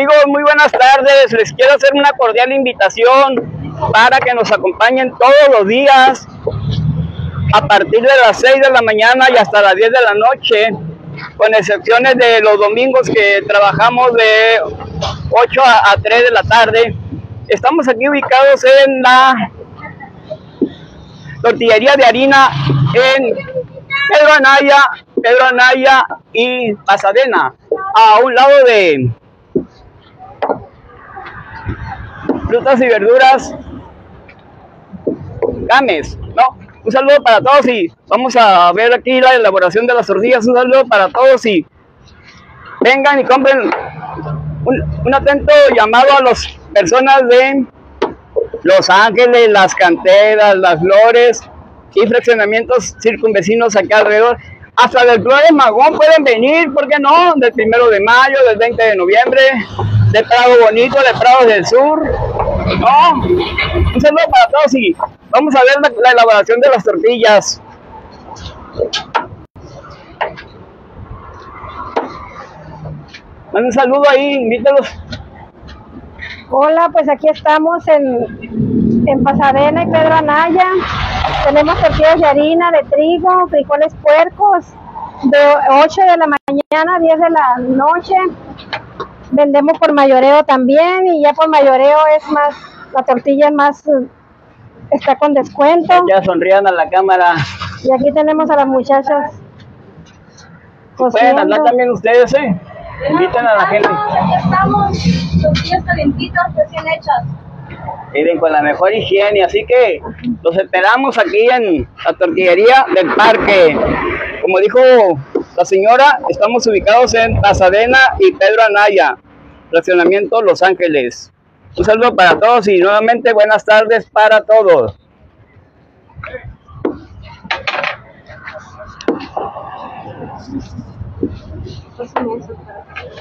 Amigos, muy buenas tardes. Les quiero hacer una cordial invitación para que nos acompañen todos los días a partir de las 6 de la mañana y hasta las 10 de la noche, con excepciones de los domingos que trabajamos de 8 a, 3 de la tarde. Estamos aquí ubicados en la tortillería de harina en Pedro Anaya, Pedro Anaya y Pasadena, a un lado de frutas y verduras Games, ¿no? Un saludo para todos y vamos a ver aquí la elaboración de las tortillas. Un saludo para todos y vengan y compren un, atento llamado a las personas de Los Ángeles, las canteras, las flores y fraccionamientos circunvecinos acá alrededor. Hasta del Club de Magón pueden venir, ¿por qué no? Del primero de mayo, del 20 de noviembre, de Prado Bonito, de Prado del Sur, ¿no? Un saludo para todos y vamos a ver la, elaboración de las tortillas. un saludo ahí, invítalos. Hola, pues aquí estamos en, en Pasadena y Pedro Anaya. Tenemos tortillas de harina, de trigo, frijoles puercos, de 8 de la mañana a 10 de la noche. Vendemos por mayoreo también y ya por mayoreo es más, la tortilla es más, está con descuento. Ya sonrían a la cámara. Y aquí tenemos a las muchachas. Pueden hablar también ustedes, ¿eh? Inviten a la gente. Aquí estamos, tortillas calentitas, recién hechas. Miren, con la mejor higiene, así que los esperamos aquí en la tortillería del parque. Como dijo la señora, estamos ubicados en Pasadena y Pedro Anaya, Racionamiento Los Ángeles. Un saludo para todos y nuevamente buenas tardes para todos.